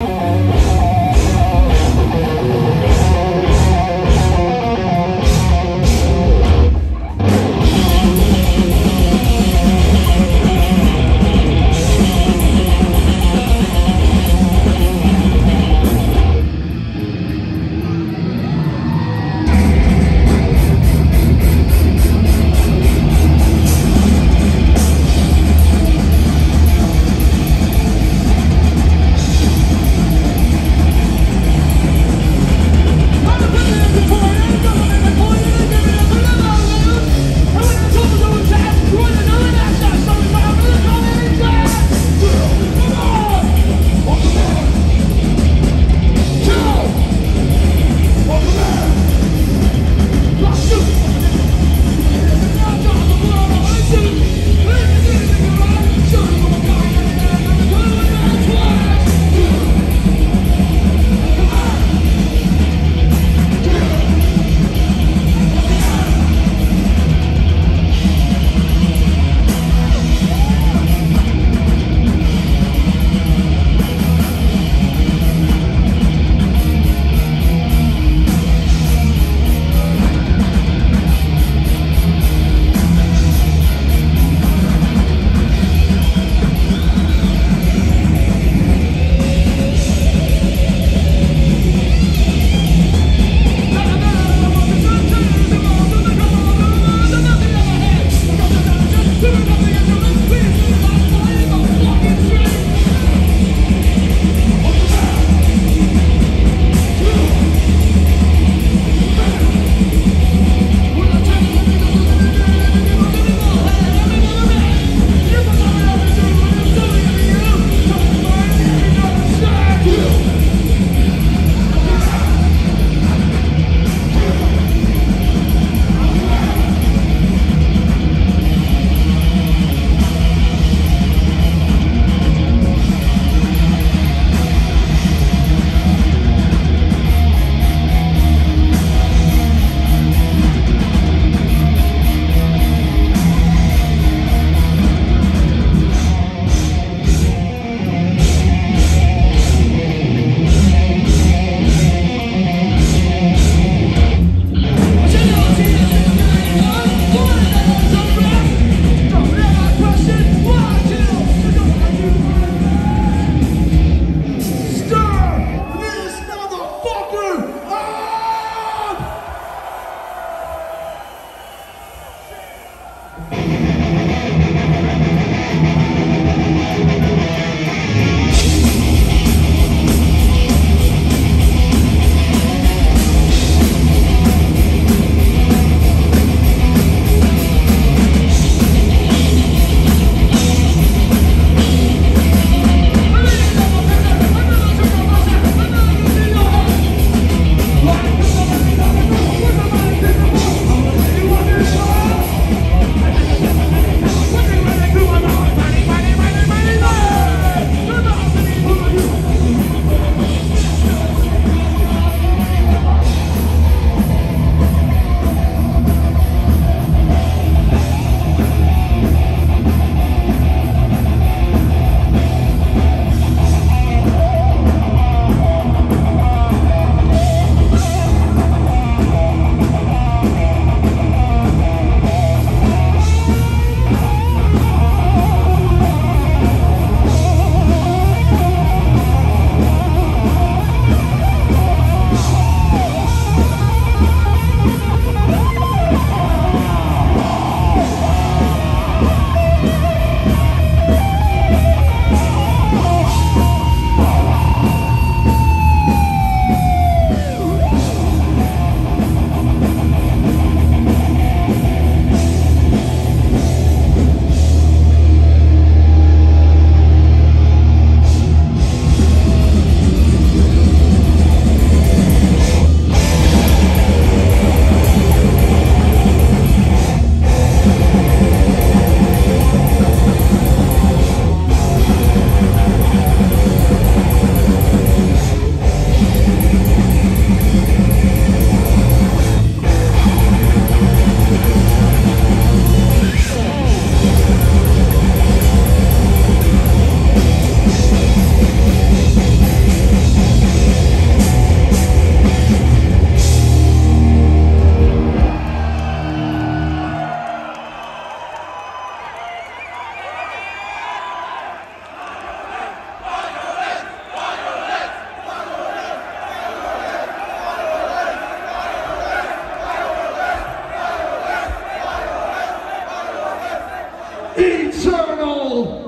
Thank eternal